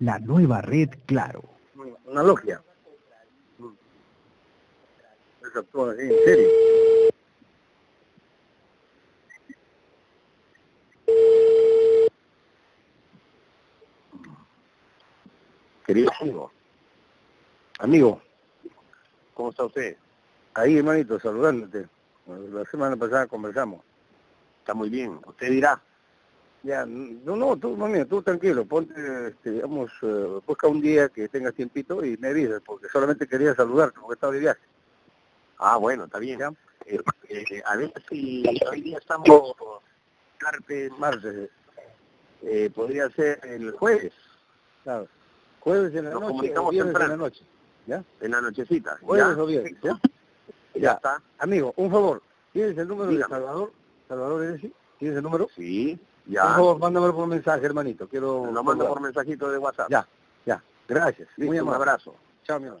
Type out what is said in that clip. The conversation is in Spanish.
la nueva red Claro. Una logia. En serio. Querido amigo. Amigo. ¿Cómo está usted? Ahí, hermanito, saludándote. La semana pasada conversamos. Está muy bien. Usted dirá. Ya, no, no, tú, mami, tú tranquilo, ponte, este, digamos, eh, busca un día que tengas tiempito y me avisas, porque solamente quería saludarte, porque estaba de viaje. Ah, bueno, está bien. Eh, eh, a ver si hoy día estamos martes, martes, eh, podría ser el jueves. Claro. Jueves en la Nos noche, comunicamos o viernes en temprano. la noche. ¿Ya? En la nochecita. Jueves ¿ya? o viernes, ¿ya? Ya está. Amigo, un favor. ¿Tienes el número Dígame. de Salvador? ¿Salvador eres sí? ¿Tienes el número? Sí, Por ya. favor, mándamelo por mensaje, hermanito. Quiero... Lo mando por mensajito de WhatsApp. Ya, ya. Gracias. Listo, Muy un abrazo. Chao, mi amor.